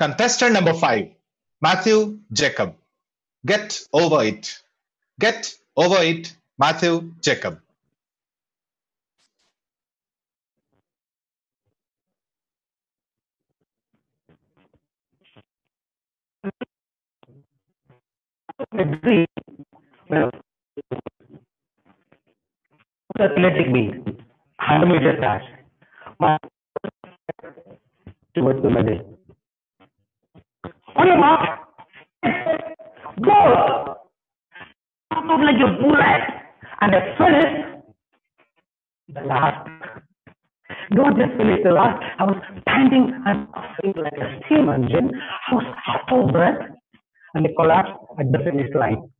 Contestant number five, Mathew Jacob. Get over it. Get over it, Mathew Jacob. athletic meet, 100 meter dash, towards the middle. On your mark, go! Move like a and I finished the last. Don't just finish the last. I was panting and puffing like a steam engine. I was out of breath and I collapsed at the finish line.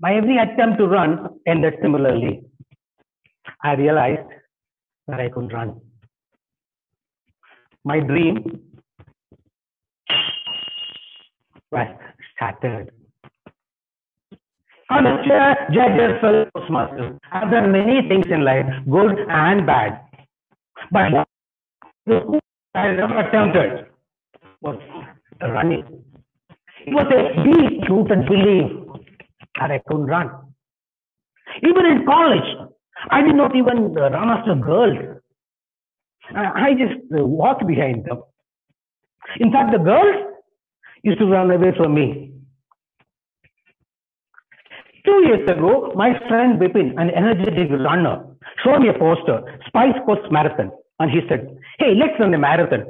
My every attempt to run ended similarly. I realized that I couldn't run. My dream was the chair, judges fell Toastmasters. I've done many things in life, good and bad. But what I never attempted was running. It was a deep rooted belief that I couldn't run. Even in college, I did not even run after girls. I just walked behind them. In fact, the girls used to run away from me. Two years ago, my friend Bipin, an energetic runner, showed me a poster, Spice Coast Marathon, and he said, Hey, let's run a marathon.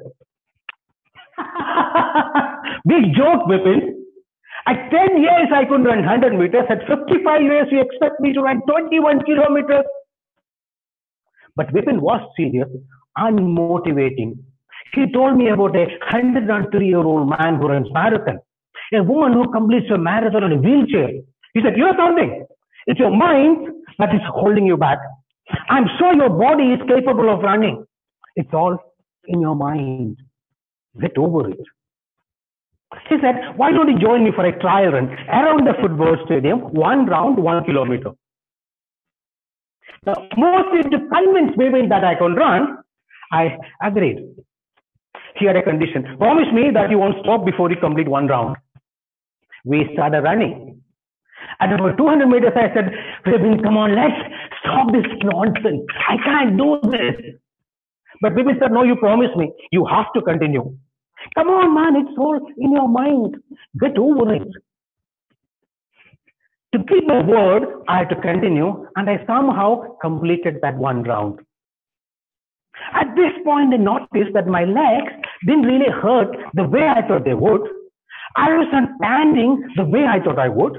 Big joke, Bipin. At 10 years, I could run 100 meters. At 55 years, you expect me to run 21 kilometers. But Bipin was serious, unmotivating. He told me about a 103 year old man who runs marathon, a woman who completes a marathon in a wheelchair. He said, You know something? It's your mind that is holding you back. I'm sure your body is capable of running. It's all in your mind. Get over it. He said, Why don't you join me for a trial run around the football stadium, one round, one kilometer? Now, mostly to convince Bipin that I can run, I agreed. He had a condition. Promise me that you won't stop before you complete one round. We started running. At about 200 meters, I said, Bipin, come on, let's stop this nonsense. I can't do this. But Bipin said, No, you promised me. You have to continue. Come on, man, it's all in your mind. Get over it. To keep my word, I had to continue, and I somehow completed that one round. At this point, I noticed that my legs didn't really hurt the way I thought they would. I wasn't standing the way I thought I would.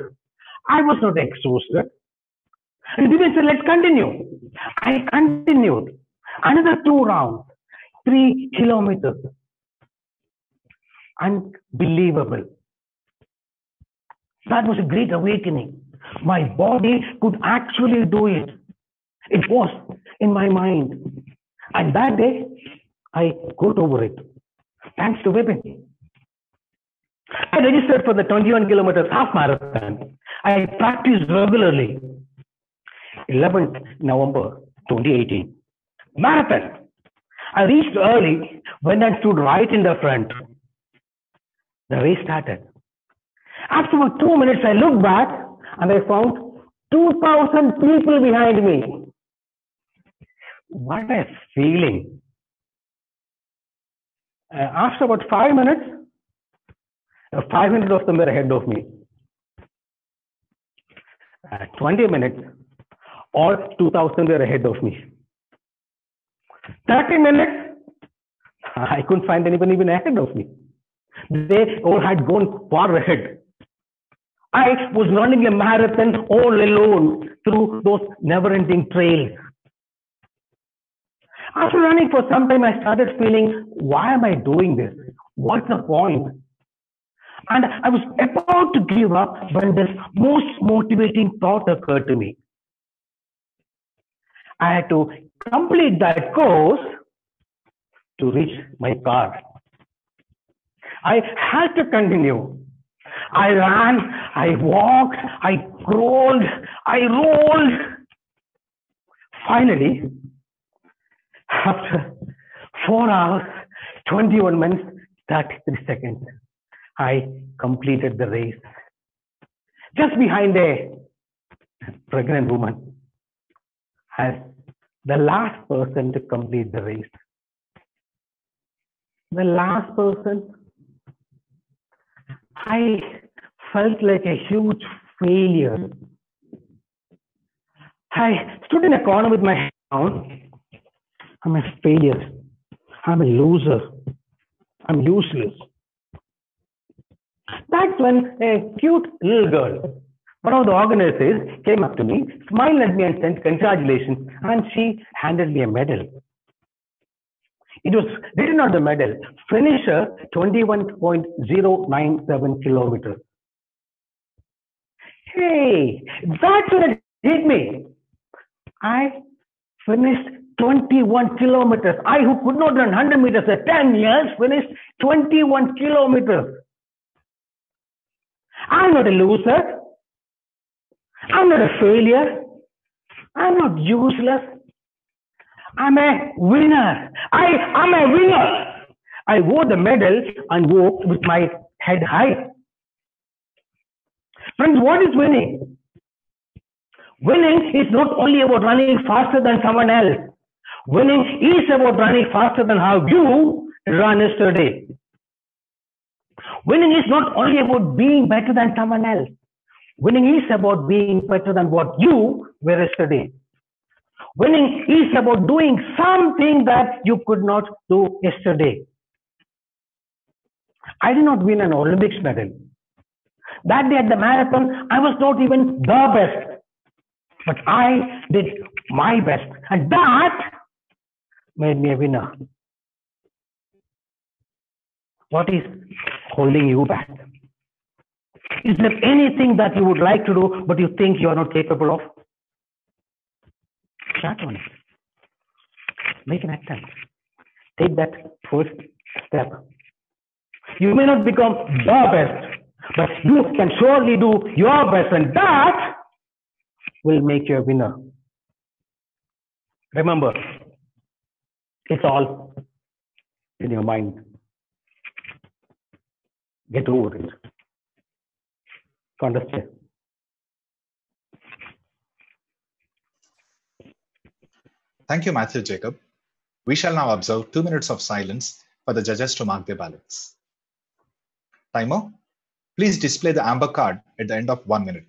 I was not exhausted. And Bipin said, let's continue. I continued. Another two rounds, three kilometers unbelievable. That was a great awakening. My body could actually do it. It was in my mind. And that day, I got over it. Thanks to women. I registered for the 21 kilometers half marathon. I practiced regularly. 11th November 2018. Marathon. I reached early when I stood right in the front. The race started. After about two minutes, I looked back and I found 2,000 people behind me. What a feeling. Uh, after about five minutes, uh, five minutes of them were ahead of me. Uh, 20 minutes, all 2,000 were ahead of me. 30 minutes, I couldn't find anyone even ahead of me. They all had gone far ahead. I was running a marathon all alone through those never ending trails. After running for some time, I started feeling, why am I doing this? What's the point? And I was about to give up when this most motivating thought occurred to me. I had to complete that course to reach my car. I had to continue. I ran, I walked, I crawled, I rolled. Finally, after four hours, 21 minutes, 33 seconds. I completed the race. Just behind a pregnant woman as the last person to complete the race. The last person, I felt like a huge failure. I stood in a corner with my head down. I'm a failure. I'm a loser. I'm useless. That's when a cute little girl, one of the organizers, came up to me, smiled at me, and said, Congratulations. And she handed me a medal. It was written on the medal, finisher 21.097 kilometers. Hey, that's what it hit me. I finished 21 kilometers. I who could not run 100 meters at 10 years finished 21 kilometers. I'm not a loser. I'm not a failure. I'm not useless. I'm a winner. I am a winner. I wore the medal and walked with my head high. Friends, what is winning? Winning is not only about running faster than someone else. Winning is about running faster than how you ran yesterday. Winning is not only about being better than someone else. Winning is about being better than what you were yesterday. Winning is about doing something that you could not do yesterday. I did not win an Olympics medal. That day at the marathon, I was not even the best. But I did my best. And that made me a winner. What is holding you back? Is there anything that you would like to do but you think you are not capable of? Start on it. Make an attempt. Take that first step. You may not become the best, but you can surely do your best, and that will make you a winner. Remember, it's all in your mind. Get over it. Understand? Thank you, Mathew Jacob. We shall now observe two minutes of silence for the judges to mark their ballots. Timer, please display the amber card at the end of one minute.